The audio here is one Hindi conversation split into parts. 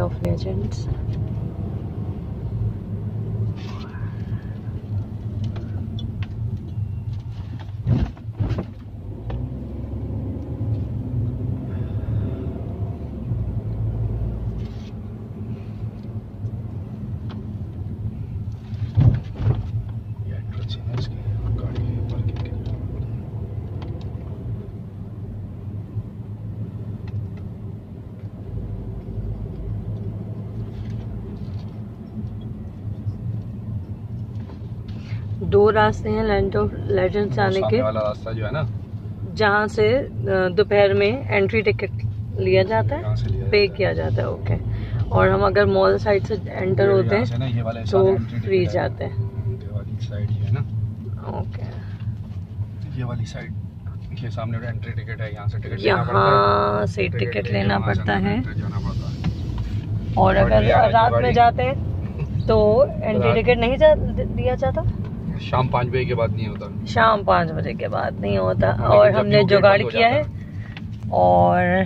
लैंड ऑफ़ लेजेंड्स ये एंट्रेंस है ना इसकी गाड़ी की पार्किंग के दो रास्ते हैं लैंड ऑफ़ लेजेंड्स आने के। वाला रास्ता जो है ना? जहाँ से दोपहर में एंट्री टिकट लिया जाता है पे किया जाता है ओके और हम अगर मॉल साइड से एंटर होते हैं तो फ्री जाते हैं। ये वाली साइड ये है ना? ओके ये वाली साइड ये सामने एंट्री टिकट है यहाँ से टिकट लेना पड़ता है। यहाँ से टिकट लेना पड़ता है। और अगर रात में जाते हैं तो एंट्री टिकट नहीं दिया जाता? शाम पाँच बजे के बाद नहीं होता। शाम पाँच बजे के बाद नहीं होता। और हमने जुगाड़ हो किया है। और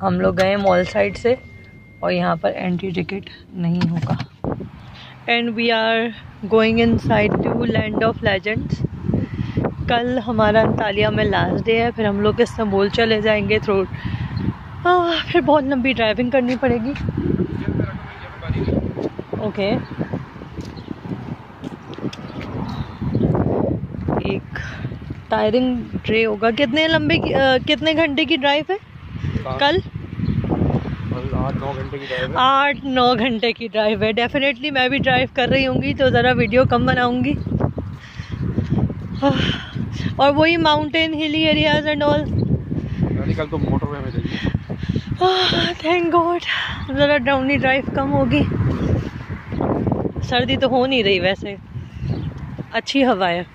हम लोग गए मॉल साइड से और यहाँ पर एंट्री टिकट नहीं होगा। And we are going inside to land of legends कल हमारा अंतालिया में लास्ट डे है फिर हम लोग इस्तांबुल चले जाएँगे थ्रू फिर बहुत लंबी ड्राइविंग करनी पड़ेगी। ओके एक टायरिंग ट्रे होगा। कितने लंबे की, अ, कितने घंटे की ड्राइव है? कल? आठ नौ घंटे की ड्राइव है। आठ नौ घंटे की ड्राइव है। डेफिनेटली मैं भी ड्राइव कर रही होंगी तो ज़रा वीडियो कम बनाऊँगी। और वही mountain hilly areas and all कल तो मोटरवे में थैंक गॉड ज़रा डाउनी ड्राइव कम होगी। सर्दी तो हो नहीं रही वैसे। अच्छी हवा है।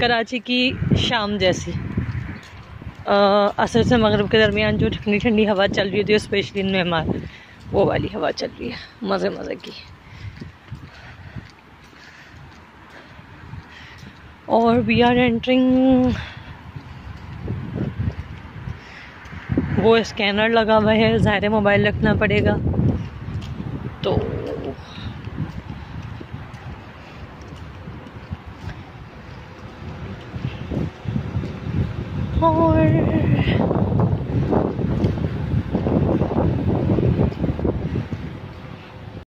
कराची की शाम जैसी। असर से मगरब के दरमियान जो ठंडी ठंडी हवा चल रही होती है स्पेशली इन मेहमान, वो वाली हवा चल रही है, मज़े मज़े की। और वी आर एंटरिंग वो स्कैनर लगा हुआ है, ज़ाहिर मोबाइल रखना पड़ेगा तो और